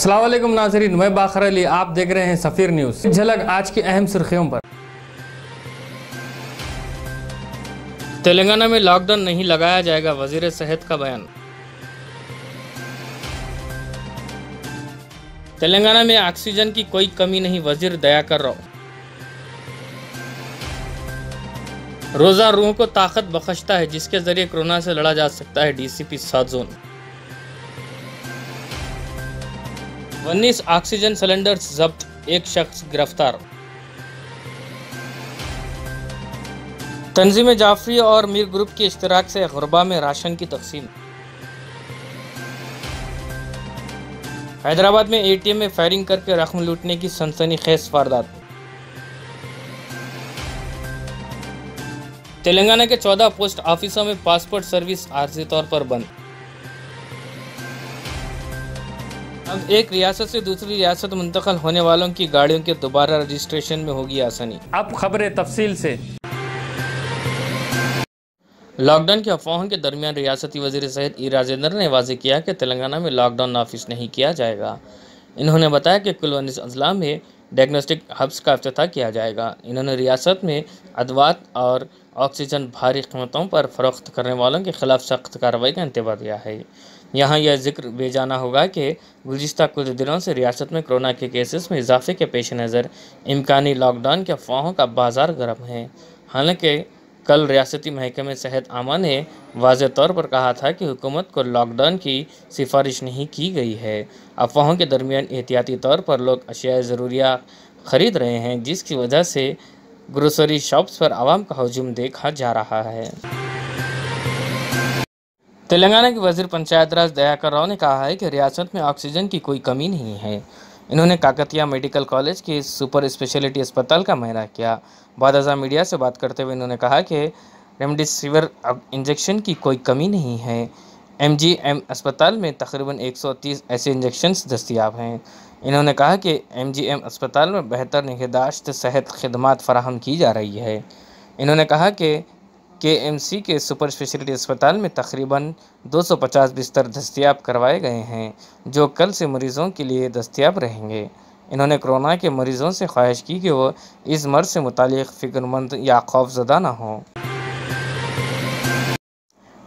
वालेकुम नाजरीन, मैं बाखर अली, आप देख रहे हैं सफ़ीर न्यूज़। झलक आज की अहम सुर्खियों पर। तेलंगाना में लॉकडाउन नहीं लगाया जाएगा, वज़ीर सेहत का बयान। तेलंगाना में ऑक्सीजन की कोई कमी नहीं, वज़ीर दयाकर राव रोज़ा रूह को ताकत बख्शता है, जिसके ज़रिए कोरोना से लड़ा जा सकता है, डीसीपी सात जोन। उन्नीस ऑक्सीजन सिलेंडर जब्त, एक शख्स गिरफ़्तार। तंजीम जाफरी और मीर ग्रुप के इश्तराक से गुरबा में राशन की तकसीम। हैदराबाद में एटीएम में फायरिंग करके रकम लूटने की सनसनी खेज वारदात। तेलंगाना के 14 पोस्ट ऑफिसों में पासपोर्ट सर्विस आर्जी तौर पर बंद। अब एक रियासत से दूसरी रियासत मुंतकल होने वालों की गाड़ियों के दोबारा रजिस्ट्रेशन में होगी आसानी। अब खबरें तफसील से। लॉकडाउन की अफवाहों के दरमियान रियासती वज़ीर सेहत ई राजेंद्र ने वाजे किया कि तेलंगाना में लॉकडाउन नाफिज नहीं किया जाएगा। इन्होंने बताया कि कुल उन्नीस अजला में डायग्नोस्टिक हब्स का अफ्ताह किया जाएगा। इन्होंने रियासत में अदवात और ऑक्सीजन भारी कीमतों पर फ़रोख्त करने वालों के खिलाफ सख्त कार्रवाई का इंतबा दिया है। यहाँ यह ज़िक्र बेजाना होगा कि गुजशत कुछ दिनों से रियासत में कोरोना के केसेस में इजाफे के पेश नज़र इम्कानी लॉकडाउन के अफवाहों का बाज़ार गर्म है। हालाँकि कल रियासती महकमे सेहत आमा ने वाज तौर पर कहा था कि हुकूमत को लॉकडाउन की सिफारिश नहीं की गई है। अफवाहों के दरमियान एहतियाती तौर पर लोग अशिया ज़रूरिया ख़रीद रहे हैं, जिसकी वजह से ग्रोसरी शॉप्स पर आवाम का हजूम देखा जा रहा है। तेलंगाना के वज़ीर पंचायत राज दयाकर राव ने कहा है कि रियासत में ऑक्सीजन की कोई कमी नहीं है। इन्होंने काकतिया मेडिकल कॉलेज के सुपर स्पेशलिटी अस्पताल का मायना किया। बाद मीडिया से बात करते हुए इन्होंने कहा कि रेमडेसिविर इंजेक्शन की कोई कमी नहीं है। एमजीएम अस्पताल में तकरीबन 130 ऐसे इंजेक्शन्स दस्तियाब हैं। इन्होंने कहा कि एमजीएम अस्पताल में बेहतर निगहदाश्त सेहत खदमात फराहम की जा रही है। इन्होंने कहा कि के एम सी के सुपर स्पेशलिटी अस्पताल में तकरीबन 250 बिस्तर दस्तियाब करवाए गए हैं, जो कल से मरीज़ों के लिए दस्तियाब रहेंगे। इन्होंने कोरोना के मरीज़ों से ख्वाहिश की कि वो इस मर्ज से मुतल फ़िक्रमंद या खौफजदा ना हों।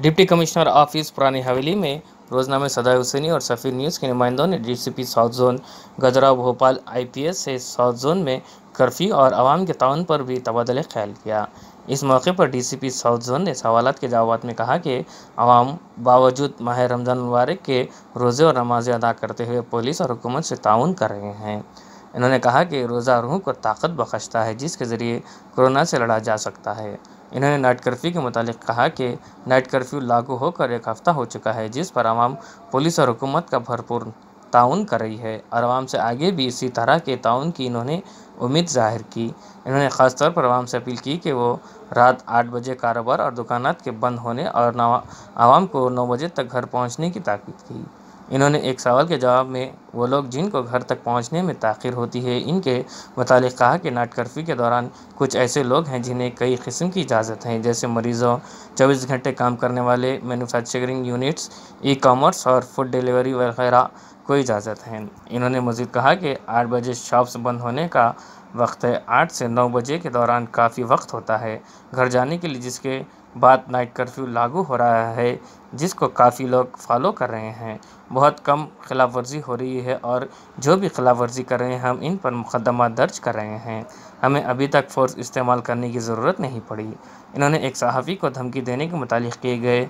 डिप्टी कमिश्नर ऑफ़िस पुरानी हवेली में रोजनामे सदा हुसैनी और सफ़ीर न्यूज़ के नुमाइंदों ने DCP south zone, Gajra Bhopal IPS से साउथ जोन में कर्फ्यू और आवाम के ताउन पर भी तबादला ख्याल किया। इस मौके पर डीसीपी साउथ जोन ने सवालत के जवाब में कहा कि आवाम बावजूद माह रमज़ान मुबारक के रोज़े और नमाज़ें अदा करते हुए पुलिस और हुकूमत से ताउन कर रहे हैं। इन्होंने कहा कि रोज़ा रूह को ताकत बख्शता है, जिसके ज़रिए कोरोना से लड़ा जा सकता है। इन्होंने नाइट कर्फ्यू के मुतालिक कहा कि नाइट कर्फ्यू लागू होकर एक हफ़्ता हो चुका है, जिस पर आवाम, पुलिस और हुकूमत का भरपूर ताउन कर रही है। और आवाम से आगे भी इसी तरह के ताउन की इन्होंने उम्मीद ज़ाहिर की। इन्होंने ख़ास तौर पर आवाम से अपील की कि वो रात आठ बजे कारोबार और दुकानात के बंद होने और आवाम को नौ बजे तक घर पहुँचने की ताकीद की। इन्होंने एक सवाल के जवाब में, वो लोग जिनको घर तक पहुँचने में ताख़िर होती है, इनके मुतालिक कहा कि नाट कर्फ्यू के दौरान कुछ ऐसे लोग हैं जिन्हें कई किस्म की इजाज़त हैं, जैसे मरीज़ों, चौबीस घंटे काम करने वाले, मैन्युफैक्चरिंग यूनिट्स ई कॉमर्स और फ़ूड डिलीवरी वगैरह को इजाज़त है। इन्होंने मज़ीद कहा कि आठ बजे शॉप्स बंद होने का वक्त है। आठ से नौ बजे के दौरान काफ़ी वक्त होता है। घर जाने के लिए जिसके बाद नाइट कर्फ्यू लागू हो रहा है, जिसको काफ़ी लोग फॉलो कर रहे हैं। बहुत कम खिलाफ वर्जी हो रही है और जो भी खिलाफ वर्जी कर रहे हैं, हम इन पर मुकदमा दर्ज कर रहे हैं। हमें अभी तक फ़ोर्स इस्तेमाल करने की ज़रूरत नहीं पड़ी। इन्होंने एक सहाफ़ी को धमकी देने के मुतालिक किए गए।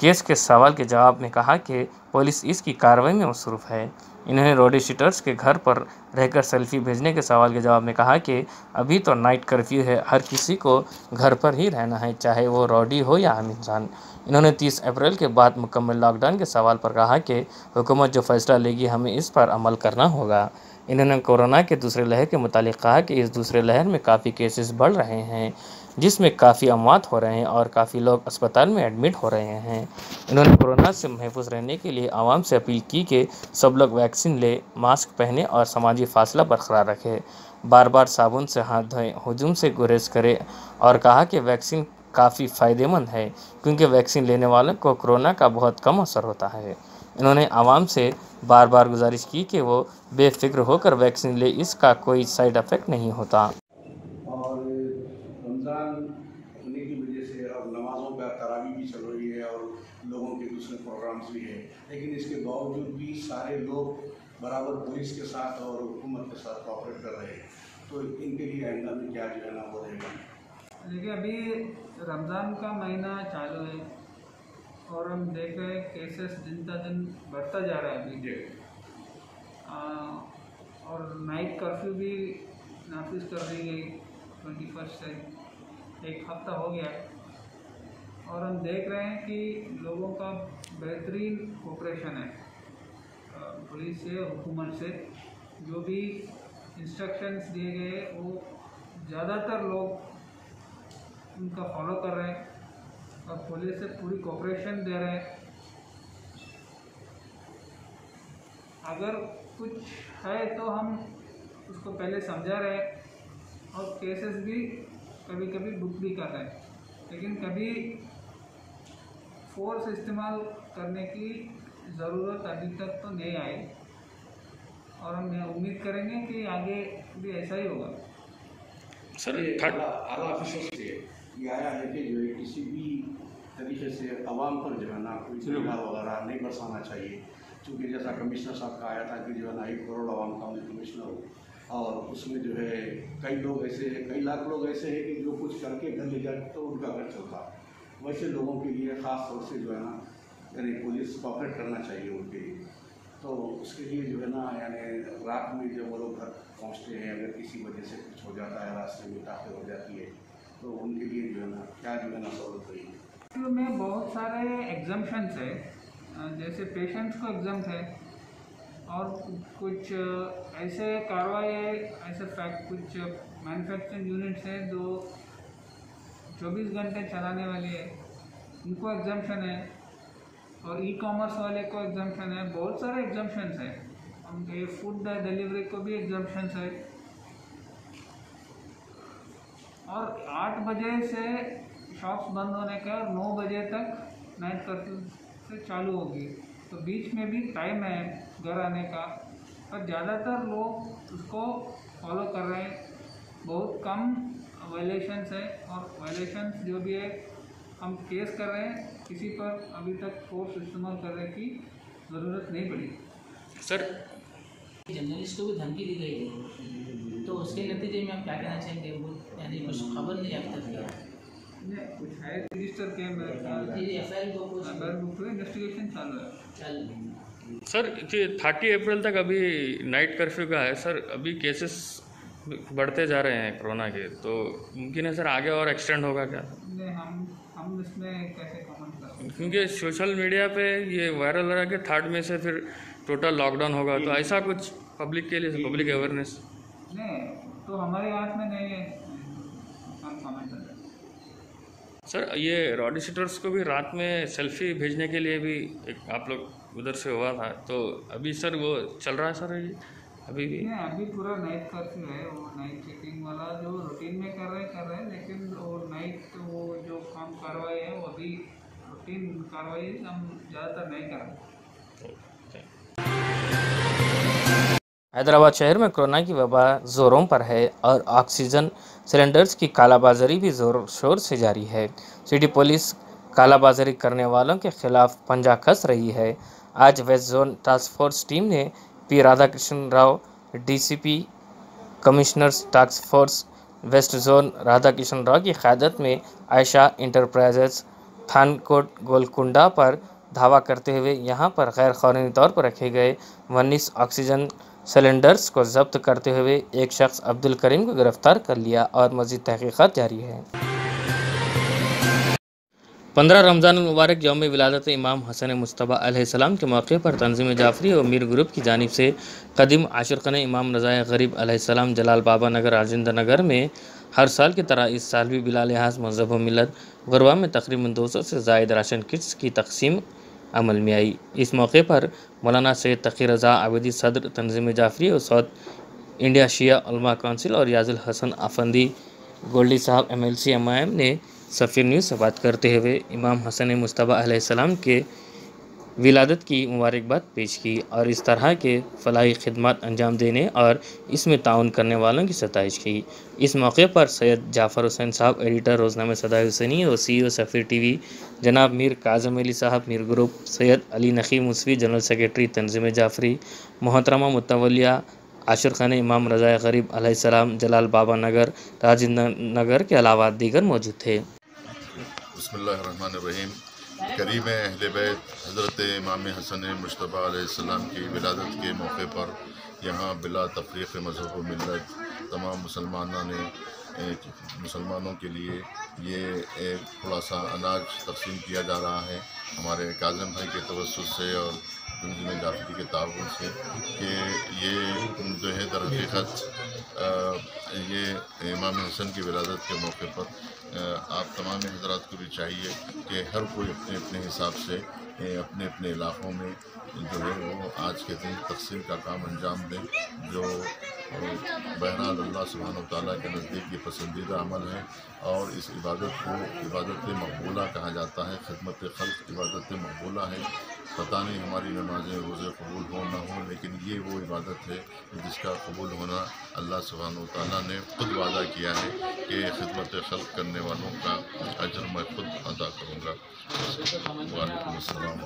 केस के सवाल के जवाब में कहा कि पुलिस इसकी कार्रवाई में मसरूफ़ है। इन्होंने रोडी शीटर्स के घर पर रहकर सेल्फी भेजने के सवाल के जवाब में कहा कि अभी तो नाइट कर्फ्यू है, हर किसी को घर पर ही रहना है, चाहे वो रोडी हो या आम इंसान। इन्होंने 30 अप्रैल के बाद मुकम्मल लॉकडाउन के सवाल पर कहा कि हुकूमत जो फ़ैसला लेगी, हमें इस पर अमल करना होगा। इन्होंने कोरोना के दूसरे लहर के मुतालिक कहा कि इस दूसरे लहर में काफ़ी केसेस बढ़ रहे हैं। जिसमें काफ़ी अमवात हो रहे हैं और काफ़ी लोग अस्पताल में एडमिट हो रहे हैं। इन्होंने कोरोना से महफूज रहने के लिए आवाम से अपील की कि सब लोग वैक्सीन ले, मास्क पहने और समाजी फासला बरकरार रखें। बार बार साबुन से हाथ धोएँ, हजूम से गुरेज करें और कहा कि वैक्सीन काफ़ी फ़ायदेमंद है, क्योंकि वैक्सीन लेने वालों को कोरोना का बहुत कम असर होता है। इन्होंने आवाम से बार बार गुजारिश की कि वो बेफिक्र होकर वैक्सीन ले, इसका कोई साइड इफ़ेक्ट नहीं होता। रमज़ान होने की वजह से अब नमाज़ों का तरावी भी चल रही है और लोगों के दूसरे प्रोग्राम्स भी है। लेकिन इसके बावजूद भी सारे लोग बराबर पुलिस के साथ और हुकूमत के साथ कॉपरेट कर रहे हैं। तो इनके लिए आइंदा में क्या जो है ना वो रहेगा। देखिए अभी रमज़ान का महीना चालू है और हम देख रहे हैं केसेस दिन का दिन बढ़ता जा रहा है अभी। और नाइट कर्फ्यू भी नाफिज कर दी गई ट्वेंटी फ़र्स्ट से। एक हफ़्ता हो गया है। और हम देख रहे हैं कि लोगों का बेहतरीन कोऑपरेशन है। पुलिस से, हुकूमत से, जो भी इंस्ट्रक्शंस दिए गए वो ज़्यादातर लोग उनका फॉलो कर रहे हैं और पुलिस से पूरी कोऑपरेशन दे रहे हैं। अगर कुछ है तो हम उसको पहले समझा रहे हैं और केसेस भी कभी कभी बुक भी कर रहे हैं। लेकिन कभी फोर्स इस्तेमाल करने की ज़रूरत अभी तक तो नहीं आई। और हम उम्मीद करेंगे कि आगे भी ऐसा ही होगा। सर ये आला ऑफिसर से ये आया है कि जो है किसी भी तरीके से आवाम पर जो है ना कोई जुर्माना वगैरह नहीं बरसाना चाहिए। क्योंकि जैसा कमिश्नर साहब का आया था कि जो है ना एक करोड़ आवाम का उन्हें कमिश्नर हो। और उसमें जो है कई लोग ऐसे हैं, कई लाख लोग ऐसे हैं कि जो कुछ करके घर ले जाए तो उनका घर चलता। वैसे लोगों के लिए ख़ास तौर से जो है ना, यानी पुलिस कॉपरेट करना चाहिए उनके लिए। तो उसके लिए जो है ना, यानी रात में जब वो लोग घर पहुँचते हैं, अगर किसी वजह से कुछ हो जाता है, रास्ते में ताकि हो जाती है तो उनके लिए जो है ना, क्या जो है ना सहूलत रहेगी है? बहुत सारे एग्जाम्पन्स है। जैसे पेशेंट्स को एग्ज़ाम है और कुछ ऐसे कार्रवाई ऐसे फैक्ट कुछ मैन्युफैक्चरिंग यूनिट्स हैं जो 24 घंटे चलाने वाले है। उनको एग्जाम्पन है और ई कॉमर्स वाले को एग्जाम्पन है। बहुत सारे एग्जाम्पन्स हैं। उनके फ़ूड डिलीवरी को भी एग्जाम्पन्स है। और आठ बजे से शॉप्स बंद होने का और नौ बजे तक नाइट कर्फ्यू से चालू होगी। तो बीच में भी टाइम है घर आने का। पर ज़्यादातर लोग उसको फॉलो कर रहे हैं। बहुत कम वायलेशंस है और वायलेशंस जो भी है हम केस कर रहे हैं। किसी पर अभी तक फोर्स इस्तेमाल करने की ज़रूरत नहीं पड़ी। सर जर्नलिस्ट को भी धमकी दी गई थी। तो उसके नतीजे में आप क्या कहना चाहेंगे? वो यानी कुछ खबर नहीं अब तक कुछ है रजिस्टर के जी इन्वेस्टिगेशन चालू है सर ये थर्टी अप्रैल तक अभी नाइट कर्फ्यू का है। सर, अभी केसेस बढ़ते जा रहे हैं कोरोना के तो मुमकिन है सर आगे और एक्सटेंड होगा क्या? नहीं हम हम इसमें कैसे कमेंट क्योंकि सोशल मीडिया पे ये वायरल हो रहा है कि थर्ड में से फिर टोटल लॉकडाउन होगा तो ऐसा कुछ पब्लिक के लिए पब्लिक अवेयरनेस नहीं तो हमारे हाथ में नहीं है हम कमेंट कर सकते सर ये रॉडी सीटर्स को भी रात में सेल्फी भेजने के लिए भी एक आप लोग उधर से हुआ था। तो अभी सर वो चल रहा है सर ये? अभी भी? नहीं अभी पूरा नाइट कर्फ्यू है वो नाइट चेकिंग वाला जो रूटीन में कर रहे हैं कर रहे हैं लेकिन वो नाइट वो जो काम कार्रवाई है वो अभी रूटीन कार्रवाई हम ज़्यादातर नहीं कर रहे। हैदराबाद शहर में कोरोना की वबा ज़ोरों पर है और ऑक्सीजन सिलेंडर्स की कालाबाजारी भी ज़ोर, शोर से जारी है। सिटी पुलिस कालाबाजारी करने वालों के खिलाफ पंजा कस रही है। आज west zone task force team ने P Radhakrishna Rao, DCP commissioners task force, west zone Radhakrishna Rao की क़्यादत में आयशा इंटरप्राइजेज थानकोट गोलकुंडा पर धावा करते हुए यहाँ पर गैर कानूनी तौर पर रखे गए। उन्नीस ऑक्सीजन सिलेंडर्स को जब्त करते हुए एक शख्स अब्दुल करीम को गिरफ़्तार कर लिया और मजीद तहकीक़त जारी है। पंद्रह रमज़ान मुबारक यौम विलादत इमाम हसन मुशतबा के मौके पर तंजीम जाफरी और मीर ग्रुप की जानब से कदीम आशरकन इमाम रज़ाए गरीब अलैहिस्सलाम जलाल बाबा नगर, राजेंद्र नगर में हर साल की तरह इस साल भी बिला लिहाज मज़हब मिलत गुरबा में तकरीबन दो सौ से जायद राशन किट्स की तकसीम अमल में आई। इस मौके पर मौलाना सैद तकी रज़ा आबिदी सदर तनज़ीम जाफरी और सौद इंडिया शिया काउंसिल और याजुल हसन आफंदी, गोल्डी साहब M L C M I M ने सफ़ी न्यूज़ से बात करते हुए इमाम हसन मुशतबा के विलादत की मुबारकबाद पेश की और इस तरह के फलाही खदमात अंजाम देने और इसमें ताउन करने वालों की सतश की। इस मौके पर सैयद जाफ़र हुसैन साहब, एडिटर रोज़नामा सदा हुसैनी और सी ओ सफ़ीर टी वी जनाब मीर काजम अली साहब, Mir group, Syed Ali Naqi Musavi general secretary Tanzeem Jafri, मोहतरमा मुतवलिया, आशर खान, इमाम रज़ा गरीब अलैहिस्सलाम जलाल बाबा नगर, राजेंद्र नगर के अलावा दीगर मौजूद थे। करीब अहल बैत हज़रत इमाम हसन मुशतबा की विलादत के मौके पर यहाँ बिला तफरीक़ मज़हब मिलत तमाम मुसलमानों ने मुसलमानों के लिए ये एक थोड़ा सा अनाज तकसीम किया जा रहा है। हमारे काजम भाई के तवसत से और में जाफरी के ताउन से कि ये जो है दर हकीकत ये इमाम हसन की विलादत के मौके पर आप तमाम हजरात को भी चाहिए कि हर कोई अपने अपने हिसाब से अपने अपने इलाक़ों में जो है वो आज के दिन तकसीम का काम अंजाम दें, जो बहरहाल अल्लाह सुबहान ताली के नज़दीक ये पसंदीदा अमल है और इस इबादत को इबादत मकबूला कहा जाता है खदमत खल इबादत मकबूला है। पता नहीं हमारी नमाज़ें रोज़े कबूल हो ना हो, लेकिन ये वो इबादत है जिसका कबूल होना अल्लाह सुबहान ताली ने खुद वादा किया है कि खिदमत खल करने वालों का अजर मैं खुद अदा करूँगा। वालेकुम अस्सलाम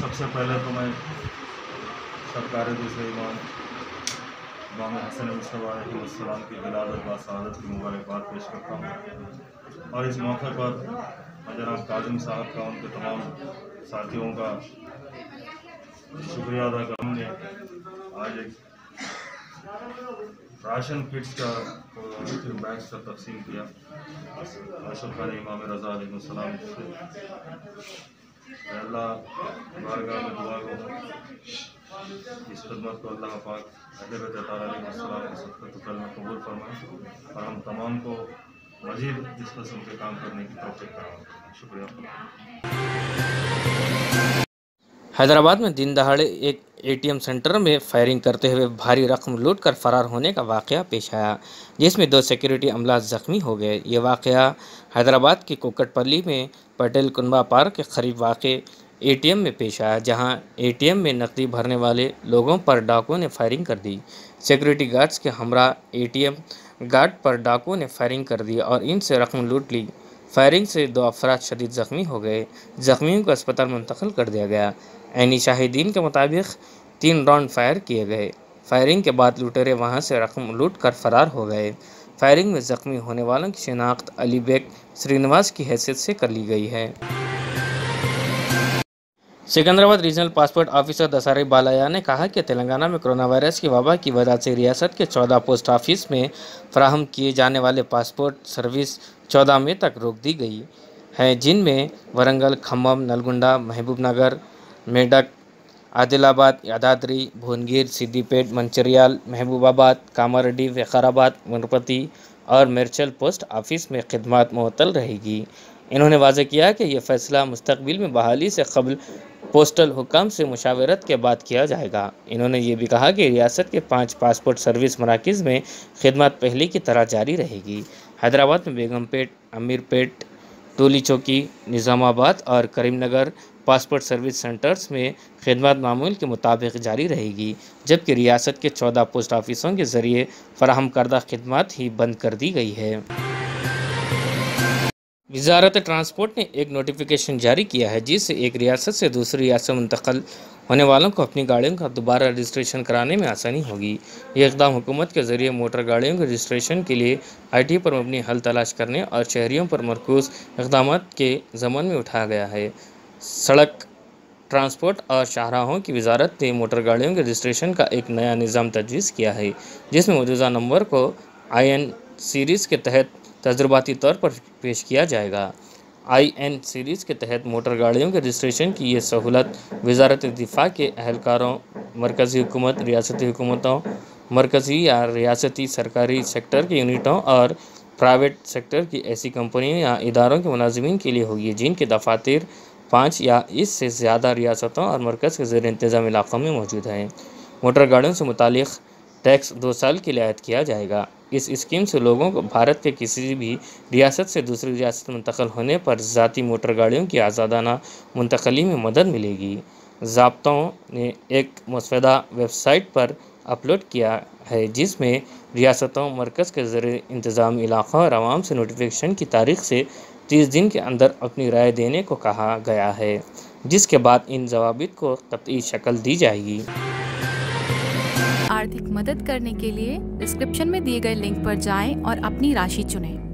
सबसे पहले तो मैं सरकार दूसरे इमाम इमाम हसन मुशतबा की विलादत व की मुबारकबाद पेश करता हूँ। और इस मौके पर जनाब काजिम साहब का, उनके तमाम साथियों का शुक्रिया अदा कर हमने आज एक राशन किट्स का बैग्स का तकसीम किया। अशोक खान इमाम रज़ा सलाम से। अल्लाह बारगाह में दुआ को इस खदमत को अल्लाह पाक अहल बैत कबूल फरमाए और हम तमाम को मजीद इस किस्म के काम करने की तोफ़ी शुक्रिया। हैदराबाद में दिन दहाड़े एक एटीएम सेंटर में फायरिंग करते हुए भारी रकम लूट कर फरार होने का वाक़ पेश आया, जिसमें दो सिक्योरिटी अमला ज़ख्मी हो गए। ये वाक़ हैदराबाद के कोकटपल्ली में पटेल कुनबा पार्क के करीब वाक़ एटीएम में पेश आया, जहाँ एटीएम में नकदी भरने वाले लोगों पर डाकुओं ने फायरिंग कर दी। सिक्योरिटी गार्ड्स के हमरा एटीएम गार्ड पर डाकुओं ने फायरिंग कर दी और इनसे रकम लूट ली। फायरिंग से दो अफराद शदीद ज़ख्मी हो गए। ज़ख्मियों को अस्पताल मुंतकिल कर दिया गया। ऐनी शाहिदीन के मुताबिक तीन राउंड फायर किए गए। फायरिंग के बाद लुटेरे वहाँ से रकम लूट कर फरार हो गए। फायरिंग में ज़ख्मी होने वालों की शिनाख्त अली बेग श्रीनिवास की हैसियत से कर ली गई है। Secunderabad regional passport officer Dasari Balaiah ने कहा कि तेलंगाना में कोरोना वायरस की वबा की वजह से रियासत के चौदह पोस्ट ऑफ़िस में फ्राहम किए जाने वाले पासपोर्ट सर्विस चौदह मई तक रोक दी गई है, जिनमें वरंगल खम्भम नलगुंडा, महबूबनगर मेडक आदिलाबाद, यादाद्री, भुवनगिर, सिद्दीपेट, मंचरियाल, महबूबाबाद, कामारेड्डी विकाराबाद वनपति और मिर्चल पोस्ट ऑफ़िस में खदमात मअतल रहेगी। इन्होंने वाजे किया कि यह फ़ैसला मुस्तबिल में बहाली से कबल पोस्टल हुकाम से मुशावरत के बाद किया जाएगा इन्होंने ये भी कहा कि रियासत के पाँच पासपोर्ट सर्विस मराकज़ में खदमत पहले की तरह जारी रहेगी हैदराबाद में बेगमपेट अमीरपेट टोली चौकी निज़ामाबाद और करीमनगर पासपोर्ट सर्विस सेंटर्स में खदमत मामूल के मुताबिक जारी रहेगी जबकि रियासत के चौदह पोस्ट ऑफिसों के ज़रिए फराहम करदा खदमात ही बंद कर दी गई है वजारत ट्रांसपोर्ट ने एक नोटिफिकेशन जारी किया है, जिससे एक रियासत से दूसरी रियासत मुंतकल होने वालों को अपनी गाड़ियों का दोबारा रजिस्ट्रेशन कराने में आसानी होगी। ये इकदाम हुकूमत के ज़रिए मोटर गाड़ियों के रजिस्ट्रेशन के लिए आई टी पर मबनी हल तलाश करने और शहरीों पर मरकूज इकदाम के ज़मन में उठाया गया है। सड़क ट्रांसपोर्ट और शाहराहों की वजारत ने मोटर गाड़ियों के रजिस्ट्रेशन का एक नया निज़ाम तजवीज़ किया है, जिसमें मौजूदा नंबर को आई एन सीरीज़ के तहत तजुर्बाती तौर पर पेश किया जाएगा। आई एन सीरीज़ के तहत मोटर गाड़ियों के रजिस्ट्रेशन की ये सहूलत वजारत दिफा के अहलकारों, मरकज़ी हुकूमत, रियासती हुकूमतों, मरकज़ी या रियासती सरकारी सेक्टर की यूनिटों और प्राइवेट सेक्टर की ऐसी कंपनियों या इदारों के मुलाजमीन के लिए होगी, जिनके दफातर पाँच या इससे ज़्यादा रियासतों और मरकज़ के जेर इंतज़ाम इलाक़ों में मौजूद हैं। मोटर गाड़ियों से मुतल टैक्स दो साल के लिए आयद किया जाएगा। इस स्कीम से लोगों को भारत के किसी भी रियासत से दूसरी रियासत मुंतकल होने पर ज़ाती मोटर गाड़ियों की आज़ादाना मुंतकली में मदद मिलेगी। जब्तों ने एक मसवदा वेबसाइट पर अपलोड किया है, जिसमें रियासतों, मरकज़ के ज़र इंतज़ाम इलाक़ों और आवाम से नोटिफिकेशन की तारीख से तीस दिन के अंदर अपनी राय देने को कहा गया है, जिसके बाद इन जवाब को कतई शक्ल दी जाएगी। आर्थिक मदद करने के लिए डिस्क्रिप्शन में दिए गए लिंक पर जाएँ और अपनी राशि चुनें।